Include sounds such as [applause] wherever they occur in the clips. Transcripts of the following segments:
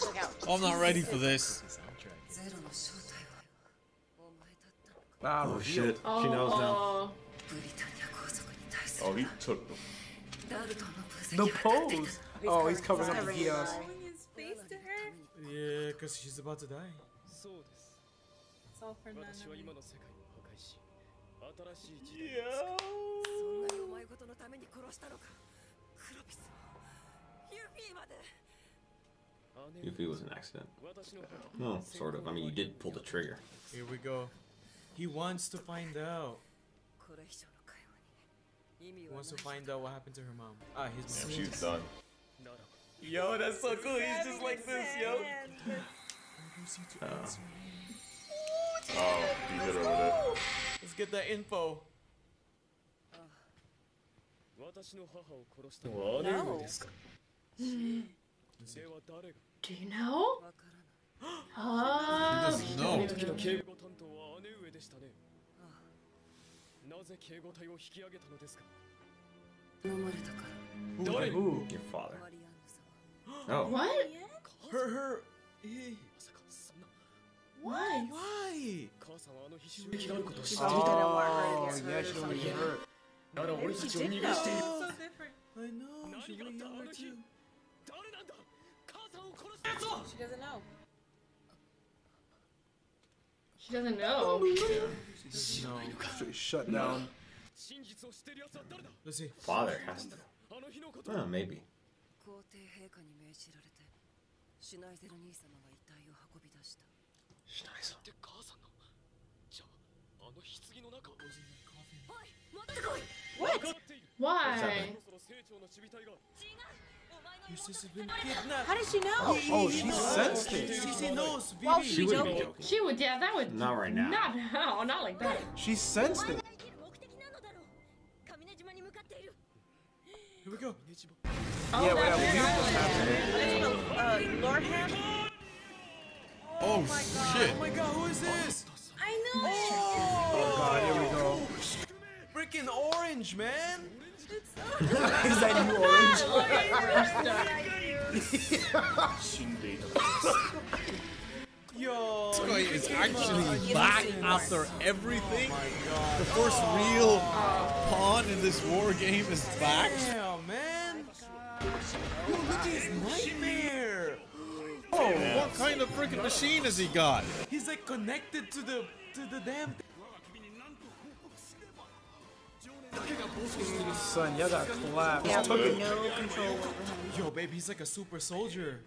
walk [laughs] out. I'm not ready for this. Ah, Oh reveal. shit. She knows now. Oh, Oh, he took them. The pose. Oh, he's covering up the Geass. his eye. Showing his face to her. Yeah, because she's about to die. It's all for Nana. 私 if it was an accident. No, sort of. I mean, you did pull the trigger. Here we go. He wants to find out. He wants to find out what happened to her mom. Ah, his mom. Damn, she's done. Yo, that's so cool. He's just like this, yo. Uh. Oh, he hit her with it. Let's get that info. No. [gasps] Do you know? Oh, he doesn't oh, your father. What? Oh. Her, her. Why? Why? Oh, yeah, she hurt. She did. I know, she really hurt too. 誰なんだ母さんを殺したやつは She doesn't know. She doesn't know. No. Straight shut down. 真実を知っているやつは誰だ Let's see. Father has to. あの日のこと Oh, maybe. 皇帝陛下に命じられてシュナイゼル兄様が遺体を運び出した Nice. って母さんのじゃああの棺の中おい持ってこい分かっている Why? そろそろ清張の守備隊が Your sister's been kidnapped. How does she know? Oh, oh she sensed it. She knows. Well, oh, she, she would be joking. She would, yeah, that would. Not right now. Not [laughs] now, not like that. She sensed it. Here we go. Oh, yeah, that's we have a uh, Lord Ham. Oh, oh my god. shit. Oh my god, who is this? I know. Oh, oh god, here we go. Freaking orange, man. Is that you orange? [laughs] Yo. This guy is actually back after everything. Oh The first real pawn in this war game is back. Damn, man. Yo, look at his Knightmare. Oh, what kind of freaking machine has he got? He's like connected to the to the damn. Jeez, son, y'all got clapped. Yeah, took no control over him. Yo, babe, he's like a super soldier.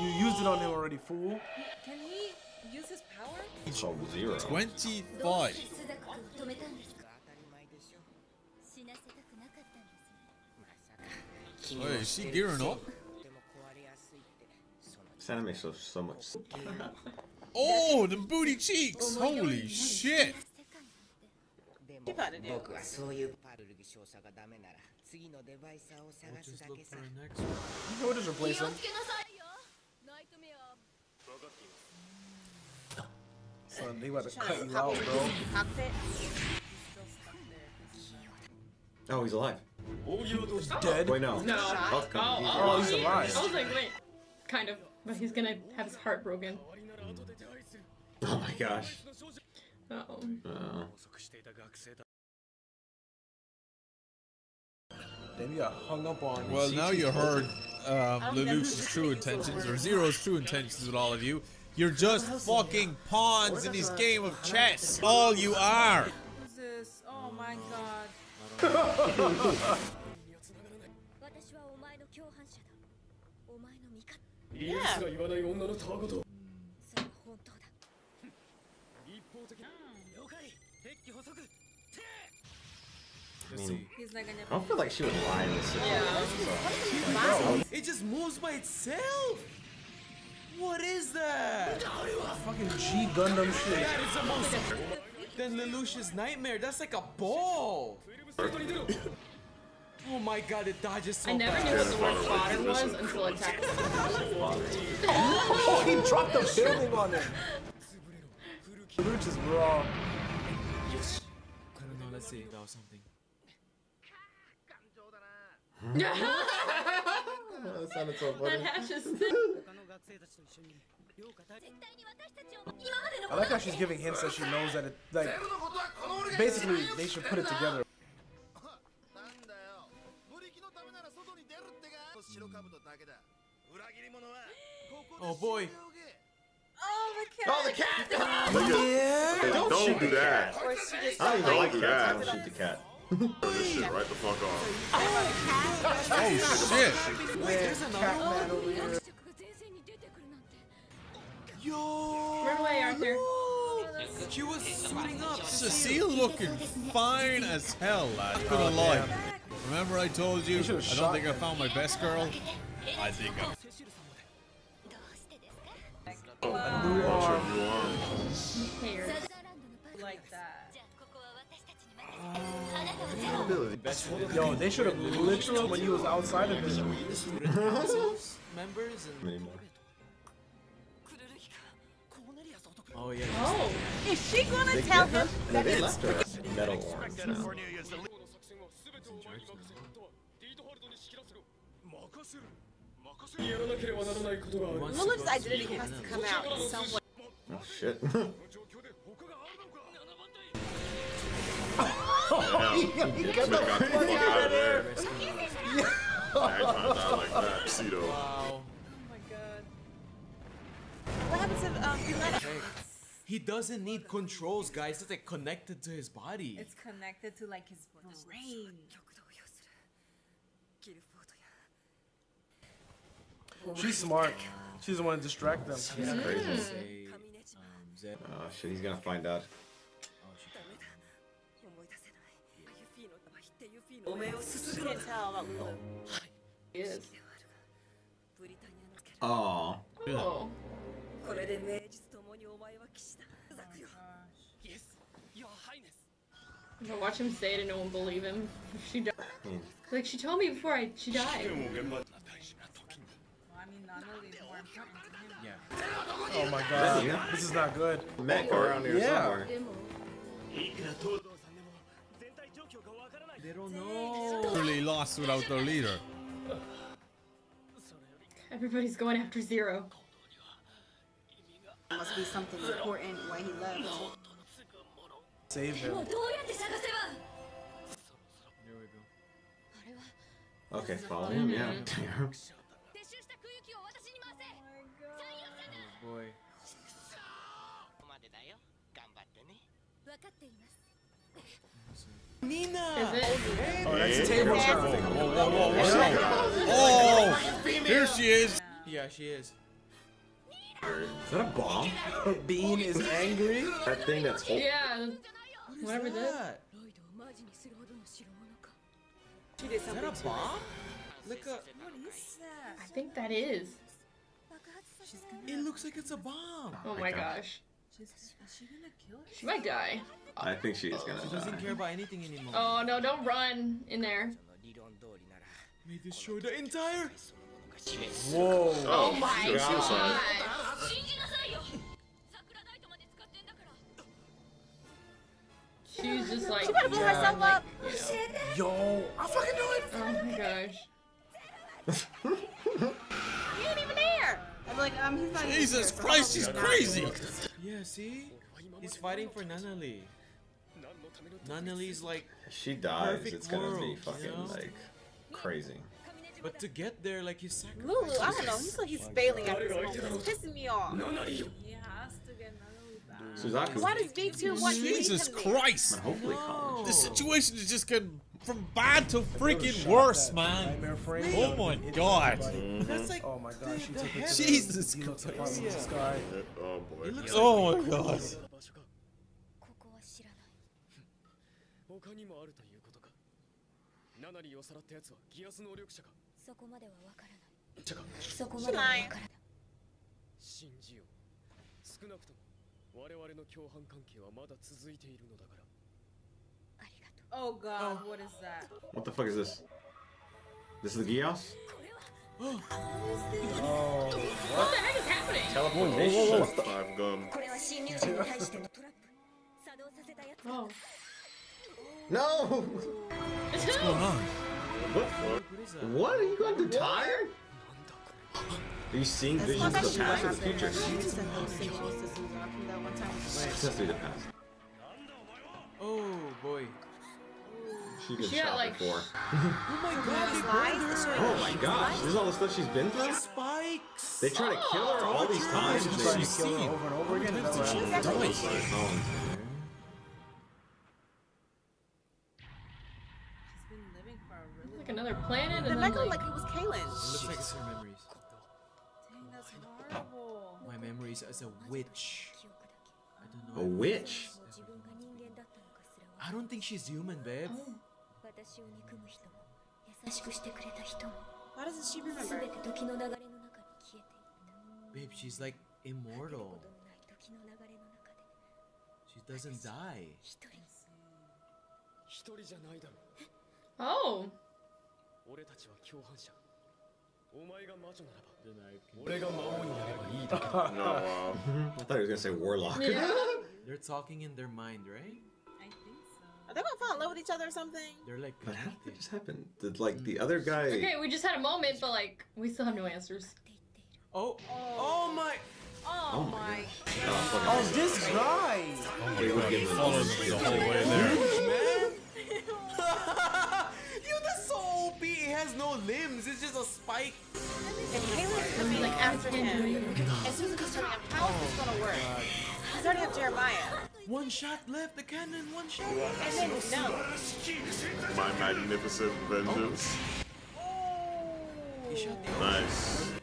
You used it on him already, fool. Can he use his power? Oh, zero. 25. Wait, is she gearing up? Santa so, so much. oh, the booty cheeks! Holy shit! でも You gotta do 僕はそういうパルルギ少佐がダメなら次のデバイサーを We'll 探す just だ look けさ for a next one. We'll [laughs] just replace 気を him. つけなさいよナイトメア Son, they about to cut you out, bro. Cockpit? Oh, he's alive. Dead. Wait, no. No. Oh, come on. He's Oh, Oh, alive. he's alive. I was like, wait. Kind of. But he's gonna have his heart broken. 終わりなら後で手配する Oh my gosh. Oh. Uh. Hung up on. Well, now you heard um, Lelouch's true intentions, or Zero's true intentions with all of you. You're just fucking pawns in this game of chess. All you are. Oh my god. yeah. I don't feel like she would lie in this situation. It just moves by itself. What is that? Fucking G Gundam shit. That is the most. Then Lelouch's Knightmare. That's like a ball. oh my god, it dodges so I never fast. knew what the word fodder was until it [laughs] oh, he dropped a building on it. The root is raw. Yes. I don't know, let's see that was something. that sounded so funny. I like how she's giving hints that she knows that it, like, basically they should put it together. Oh boy, Oh, the cat! Oh, the cat! yeah. Don't, don't, shoot do that. Cat. I don't, like do cats. that. Don't shoot the cat. Turn [laughs] this shit right the fuck off. Oh, oh shit! Wait, there's another one. Yo! Run away, Arthur. She was suiting up. Cecile looking fine as hell, lad. gonna lie. Remember I told you, I don't think I found my best girl? I think I Oh, あ New arm. New arm. Like that. Yo, they should have literally when he was outside of this. [laughs] Members and. Many more. Oh yeah. Oh, Is she gonna tell him No, they left her metal orange now. Lelouch's identity has to come out in some way. Oh shit. [laughs] get, the fuck out of there. Wow. Oh my god. What happens if um, He doesn't need controls, guys. It's like connected to his body. It's connected to like his brain. She's smart. She doesn't want to distract them. Yeah. Crazy. Mm. Oh shit, he's gonna find out. Yes. Oh. Oh. Watch him say it and no one believe him. She died. Hmm. Like she told me before I she died. Yeah. Oh my god. Yeah. This is not good. Mech around here yeah. somewhere. They don't know. Really lost without their leader. Everybody's going after Zero. Must be something important why he left. Save him. Okay, follow him, yeah. Mm-hmm. boy. ここまでだよ頑張ってね分かっています Is it? Oh, that's table turn. Whoa, whoa, whoa, whoa. Oh! Here she is. Yeah, she is. Is that a bomb? [laughs] Bean is angry. That thing that's whole. Yeah. Whatever it is. That? ロイドをマジにするほどの代物か She did Is that something a to bomb? Like a. What is that? I think that is. It looks like it's a bomb. Oh my gosh. Is she gonna kill her? She might die. I think she's gonna she die. She doesn't care about anything anymore. Oh no, don't run in there. May destroy the entire... Whoa. Oh my god. She's just like, she better blow yeah, herself up. Yo, I'll fucking do it. Oh my gosh. [laughs] you didn't even I'm like, um, he's not. Jesus here, Christ, she's not- crazy. Yeah, see? He's fighting for Nunnally. Nunnally's like. She dies, it's gonna be fucking you know? like crazy. But to get there, like he's sacrificing. Lulu, I don't know. He's like he's failing at this moment. It's pissing me off. He has to get Nunnally back. Suzaku. Why does D2 want Jesus? Christ. Hopefully, college. The situation is just getting from bad to freaking worse, man. Oh my god. That's like. Oh my the- Jesus Christ. Oh boy. Oh my god. ここは知らない他にもあるということか。ナナリをさらったやつはギアス能力者か。そこまではわからないちゃか。そこまではわからない信じよう。少なくとも我々の共犯関係はまだ続いているのだから。Oh god, oh. what is that? What the fuck is this? This is the Geass? oh, what? what? the heck is happening? Teleportation. Whoa, Five gum. oh. No! What's going on? What? What, are you going to tire? Are you seeing visions of the past or the future? Successfully the past. Oh boy. She gets She got, shot like- before. [laughs] Oh my god, they burned her. Oh my gosh, this is all the stuff she's been through? Spikes. They try to oh, kill her all these times. She's They- trying to kill her over and over again. That's She what happened. dies. Oh, She's been living for a really Like another planet The and then like like it was Kallen. It looks like it's her memories. Dang, that's horrible. My memories as a witch. I don't A witch? I don't think she's human, babe. Oh. Why doesn't she remember? Babe, she's like immortal. She doesn't die. [laughs] 一人じゃないだろ Oh. 俺たちは共犯者お前が魔女ならば俺が魔王になればいいだけ No, uh, [laughs] I thought he was gonna say warlock. Yeah. They're talking in their mind, right? I think so. Are they gonna fall in love with each other or something? They're like But how did that just happen? Did like the other mm. guy? Okay, we just had a moment, but like we still have no answers. Oh, oh my! Oh, Oh my my. gosh. Oh, Oh, this guy. They would give him Followed me the whole way there. man! Yo, that's so OP. It has no limbs. It's just a spike. And Kallen's gonna be like after him. As soon as he's turning up, how is this gonna work? He's already have Jeremiah. One shot left. The cannon. One shot. And then no. my magnificent vengeance. He shot the Nice.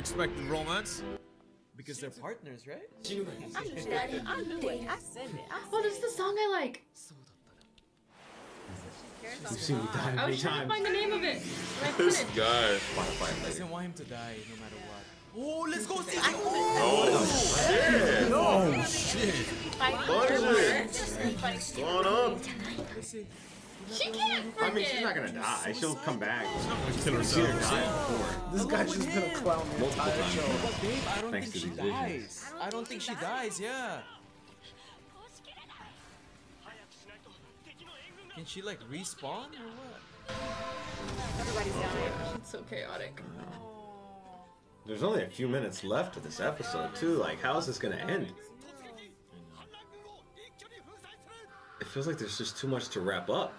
Unexpected romance. Because they're partners, right? [laughs] I knew that. I knew it. I said it. I Oh, this is the song I like. You've seen me die I many was trying to find the name of it. I [laughs] This couldn't. guy. He doesn't want him to die no matter what. Oh, let's go see. Oh, oh shit. Oh, shit. fighting What is Jeremiah. it? What's going on? Let's see. She can't I mean, she's not gonna die. She'll come back. Kill We've seen her die before. This guy's just gonna clown the Multiple entire times. show. But babe, I don't Thanks think to she these visions. dies. I don't think she dies. Yeah. Can she like respawn or what? Everybody's dying. It's so chaotic. There's only a few minutes left of this episode too. Like, how is this gonna end? It feels like there's just too much to wrap up.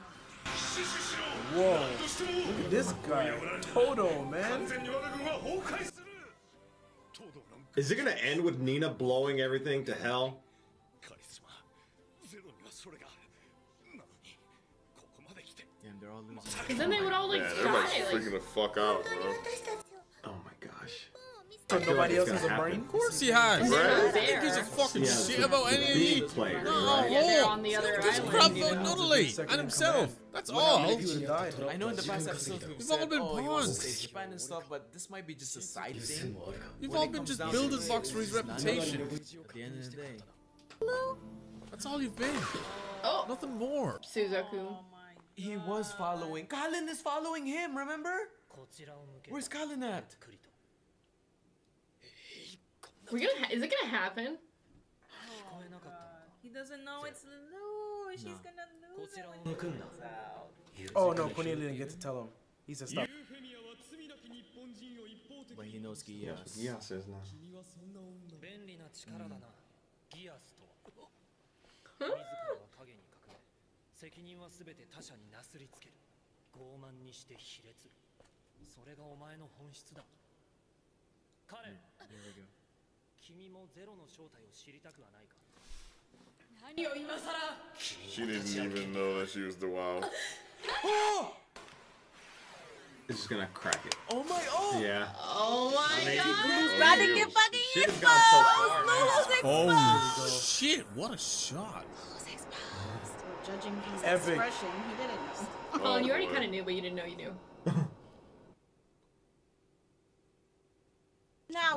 Whoa. Look at this guy. Toto, man. Is it gonna end with Nina blowing everything to hell? And they're all losing. Then they would all like yeah, die. Like, freaking the fuck out, bro. So nobody like else it's has a gonna brain? Of course he has. And they're I think gives a fucking Yeah, shit the- about the any of B you. players, No, right? Yeah, on the other just island. crap you know? about Nunnally and in himself. command. That's What all. happened if he would've died? I know in the past episodes we've We've all been oh, he wants to pawns. save Japan and stuff, but this might be just a side thing. You've When all been just down building to it, for his it's none of reputation. At the end of the day. That's all you've been. Oh, Nothing more. Suzaku. Oh He was following. Kallen is following him, remember? Where's Kallen at? We're gonna. Ha- is it gonna happen? Oh, he doesn't know it's Lou. She's gonna lose it when it Oh no, Cornelia didn't get to tell him. He said stop. But he knows Geass. Geass is now. Hmm. 責任はすべて他者になすりつける傲慢にして卑劣それがお前の本質だ彼、[gasps] 君もゼロの正体を知りたくはないか何を今さら She didn't even know that she was the WoW. It's just gonna crack it. Oh my, oh! Yeah. Oh my god. Oh, About to you. get fucking Should have gone so far. Lulu's Oh shit! What a shot. Still judging his Epic. expression. He didn't know. Oh, you already boy. kind of knew, but you didn't know you knew. [laughs]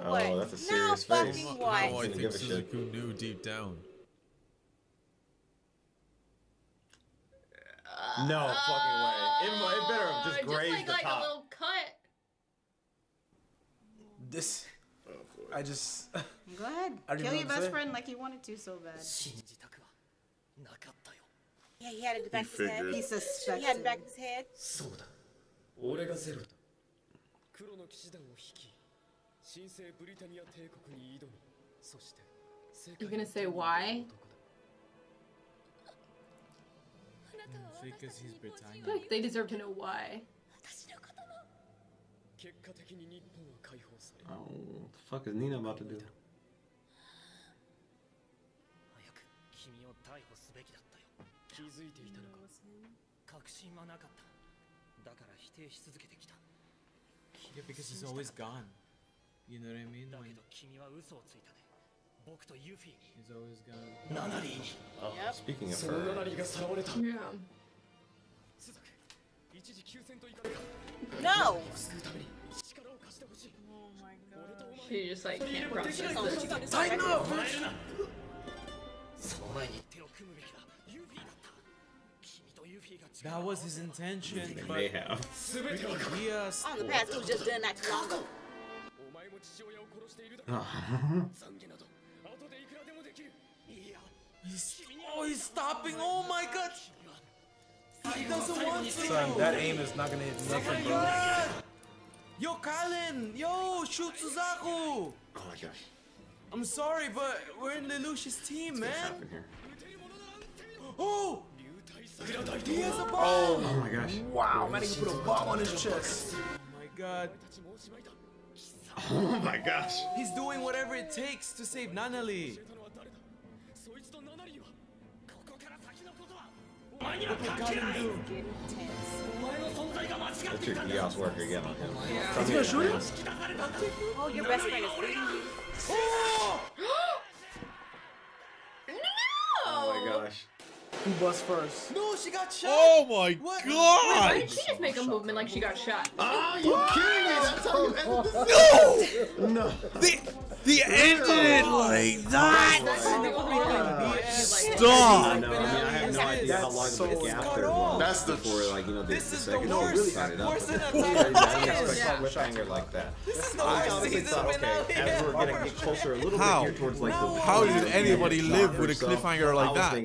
Oh, what? Oh, that's a serious no face. Fucking what? No, I think Suzaku knew deep down. No uh, fucking way. It, might, it better have just grazed just like, the like top. a little cut. This. Oh, I just. [laughs] Go ahead. Kill your best friend like you wanted to so bad. Yeah, he had it back he his figured. head. He suspected. He had it back his head. You're gonna say why? Because he's Britannia. Like they deserve to know why. Oh, what the fuck is Nina about to do? Yeah, because he's always gone. You know what I mean? だ When けど君は嘘をついたね僕とユフィに he's always gone. ナナリーに Oh, speaking of その her, ナナリーがさらわれた Yeah. スザク一時休戦といかれか No! 救うために力を貸してほしい She just like can't process Oh, this. she's on this Tighten side. up! その前に手を組むべきだユフィだった君とユフィが力 That を合わ was せ his intention, they but may have. 全ては Yes. On the past, it was just done not too 父親を殺しているだろう懺悔など後でいくらでもできるいや [laughs] Oh, he's stopping! Oh my god! He doesn't want to! Son, that aim is not gonna hit nothing, bro. Yo, Kallen! Yo, shoot Suzaku! Oh my gosh. I'm sorry, but we're in Lelouch's team, man. What's here? Oh! He has a bomb! Oh, oh my gosh. Wow, man, he put a bomb on his chest. Oh my god. Oh my gosh. He's doing whatever it takes to save Nunnally. That's your chaos worker again on him. Yeah. He's gonna shoot him? Oh, your best friend is leading. Oh! [gasps] [gasps] no! Oh my gosh. Who bust first? No, she got shot! Oh my Why god! did she just make a movement like she got shot? Are you kidding me? That's how you ended this No! No. They, they ended it like that! Ah. Stop! I know. I mean, I have no That's idea how long so of a gap there was That's the- before, like, you know, the, This the is the second worst. really started up. Worse than But Attack I on didn't expect a cliffhanger like that. This is the worst season thought, okay, finale as we're ever. closer a little How? bit here towards like the How did anybody live with a cliffhanger like that? thinking